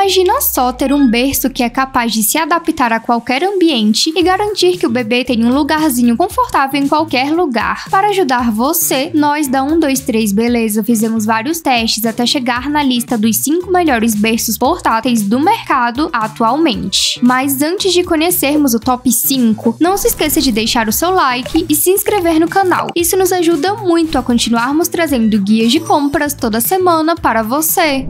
Imagina só ter um berço que é capaz de se adaptar a qualquer ambiente e garantir que o bebê tenha um lugarzinho confortável em qualquer lugar. Para ajudar você, nós da 123 Beleza fizemos vários testes até chegar na lista dos 5 melhores berços portáteis do mercado atualmente. Mas antes de conhecermos o top 5, não se esqueça de deixar o seu like e se inscrever no canal. Isso nos ajuda muito a continuarmos trazendo guias de compras toda semana para você.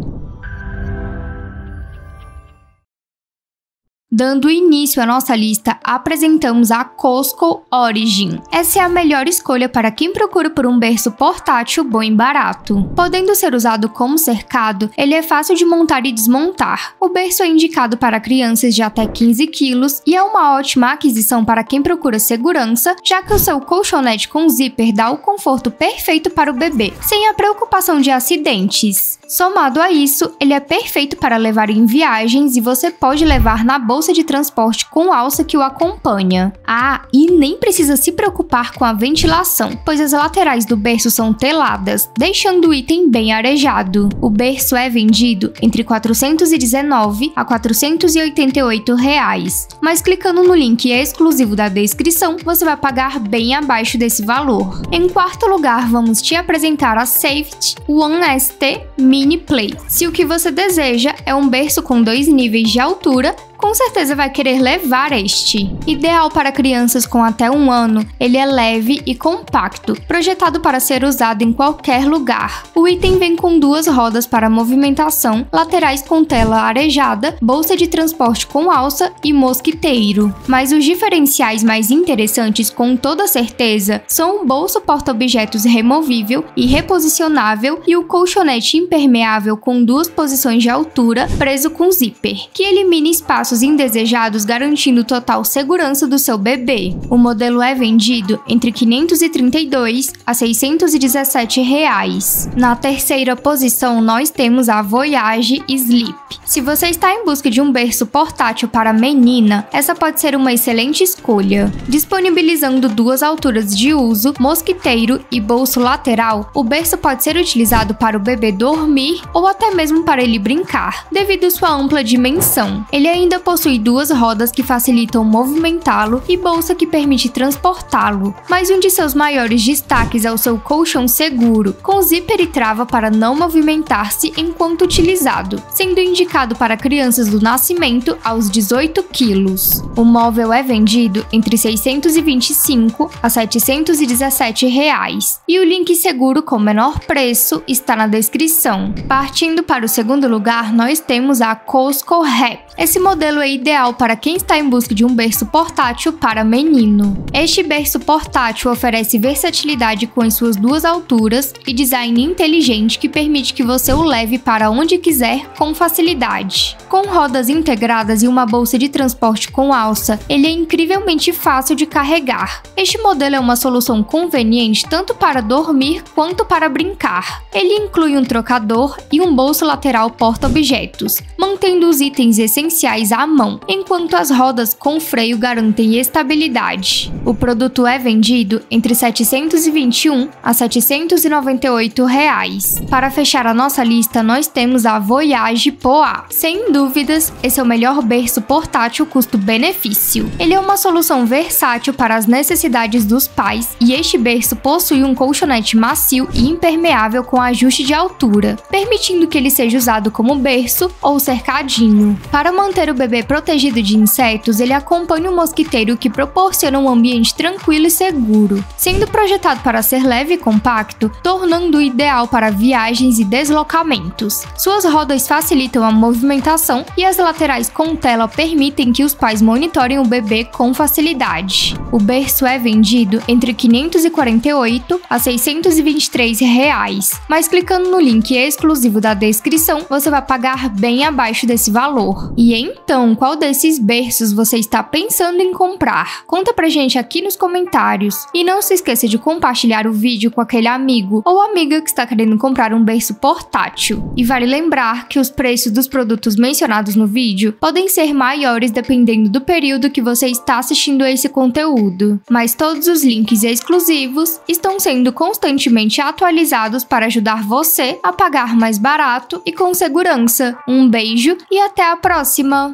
Dando início à nossa lista, apresentamos a Costco Origin. Essa é a melhor escolha para quem procura por um berço portátil bom e barato. Podendo ser usado como cercado, ele é fácil de montar e desmontar. O berço é indicado para crianças de até 15 quilos e é uma ótima aquisição para quem procura segurança, já que o seu colchonete com zíper dá o conforto perfeito para o bebê, sem a preocupação de acidentes. Somado a isso, ele é perfeito para levar em viagens e você pode levar na bolsa bolsa de transporte com alça que o acompanha. Ah, e nem precisa se preocupar com a ventilação, pois as laterais do berço são teladas, deixando o item bem arejado. O berço é vendido entre 419 a 488 reais, mas clicando no link exclusivo da descrição, você vai pagar bem abaixo desse valor. Em quarto lugar, vamos te apresentar a Safety One ST Mini Play. Se o que você deseja é um berço com dois níveis de altura, com certeza vai querer levar este. Ideal para crianças com até um ano, ele é leve e compacto, projetado para ser usado em qualquer lugar. O item vem com duas rodas para movimentação, laterais com tela arejada, bolsa de transporte com alça e mosquiteiro. Mas os diferenciais mais interessantes, com toda certeza, são o bolso porta-objetos removível e reposicionável e o colchonete impermeável com duas posições de altura preso com zíper, que elimina espaço espaços indesejados garantindo total segurança do seu bebê. O modelo é vendido entre 532 a 617 reais. Na terceira posição nós temos a Voyage Sleep. Se você está em busca de um berço portátil para menina, essa pode ser uma excelente escolha. Disponibilizando duas alturas de uso, mosquiteiro e bolso lateral, o berço pode ser utilizado para o bebê dormir ou até mesmo para ele brincar, devido sua ampla dimensão. Ele ainda possui duas rodas que facilitam movimentá-lo e bolsa que permite transportá-lo. Mas um de seus maiores destaques é o seu colchão seguro, com zíper e trava para não movimentar-se enquanto utilizado, sendo indicado para crianças do nascimento aos 18 quilos. O móvel é vendido entre 625 a 717 reais e o link seguro com menor preço está na descrição. Partindo para o segundo lugar, nós temos a Costco Rap. Esse modelo modelo é ideal para quem está em busca de um berço portátil para menino. Este berço portátil oferece versatilidade com as suas duas alturas e design inteligente que permite que você o leve para onde quiser com facilidade. Com rodas integradas e uma bolsa de transporte com alça, ele é incrivelmente fácil de carregar. Este modelo é uma solução conveniente tanto para dormir quanto para brincar. Ele inclui um trocador e um bolso lateral porta-objetos, mantendo os itens essenciais à mão, enquanto as rodas com freio garantem estabilidade. O produto é vendido entre 721 a 798 reais. Para fechar a nossa lista, nós temos a Voyage Poa. Sem dúvidas, esse é o melhor berço portátil custo-benefício. Ele é uma solução versátil para as necessidades dos pais e este berço possui um colchonete macio e impermeável com ajuste de altura, permitindo que ele seja usado como berço ou cercadinho. Para manter o bebê bebê protegido de insetos, ele acompanha um mosquiteiro que proporciona um ambiente tranquilo e seguro, sendo projetado para ser leve e compacto, tornando-o ideal para viagens e deslocamentos. Suas rodas facilitam a movimentação e as laterais com tela permitem que os pais monitorem o bebê com facilidade. O berço é vendido entre 548 a 623 reais, mas clicando no link exclusivo da descrição, você vai pagar bem abaixo desse valor. E em então qual desses berços você está pensando em comprar? Conta pra gente aqui nos comentários. E não se esqueça de compartilhar o vídeo com aquele amigo ou amiga que está querendo comprar um berço portátil. E vale lembrar que os preços dos produtos mencionados no vídeo podem ser maiores dependendo do período que você está assistindo esse conteúdo, mas todos os links exclusivos estão sendo constantemente atualizados para ajudar você a pagar mais barato e com segurança. Um beijo e até a próxima!